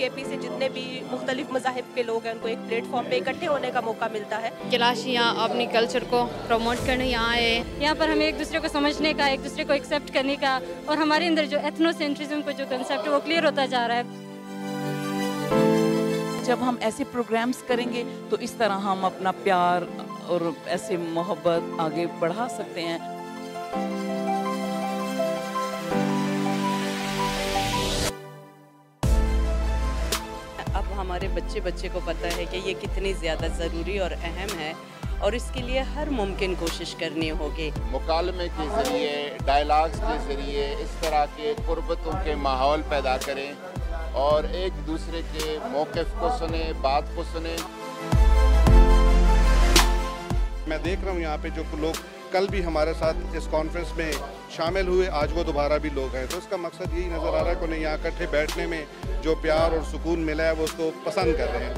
के पी से जितने भी मुख्तलिफ़ मजाहब के लोग हैं उनको एक प्लेटफॉर्म पे इकट्ठे होने का मौका मिलता है। कैलाश यहाँ अपनी कल्चर को प्रमोट करने यहाँ आए। यहाँ पर हमें एक दूसरे को समझने का एक दूसरे को एक्सेप्ट करने का और हमारे अंदर जो एथनोसेंट्रिज्म का जो कंसेप्ट है वो क्लियर होता जा रहा है। जब हम ऐसे प्रोग्राम्स करेंगे तो इस तरह हम अपना प्यार और ऐसे मोहब्बत आगे बढ़ा सकते हैं। अब हमारे बच्चे बच्चे को पता है कि ये कितनी ज़्यादा ज़रूरी और अहम है और इसके लिए हर मुमकिन कोशिश करनी होगी। मुकालमे के ज़रिए, डायलाग्स के ज़रिए इस तरह के कुर्बतों के माहौल पैदा करें और एक दूसरे के मौक़ को सुने, बात को सुने। मैं देख रहा हूँ यहाँ पे जो लोग कल भी हमारे साथ इस कॉन्फ्रेंस में शामिल हुए, आज वो दोबारा भी लोग हैं। तो इसका मकसद यही नज़र आ रहा है कि उन्हें यहाँ इकट्ठे बैठने में जो प्यार और सुकून मिला है, वो उसको पसंद कर रहे हैं।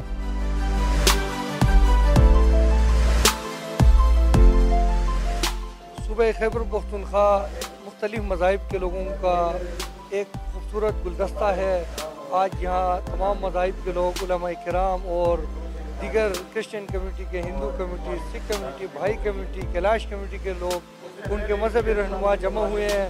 सुबह खैबर पख्तनख्वा मुख्तलिफ़ मज़ाहब के लोगों का एक खूबसूरत गुलदस्ता है। आज यहाँ तमाम मज़ाहब के लोग कराम और दीगर क्रिश्चियन कम्युनिटी के Hindu community Sikh community Baha'i community Kailash community के लोग, उनके मजहबी रहनुमा जमा हुए हैं।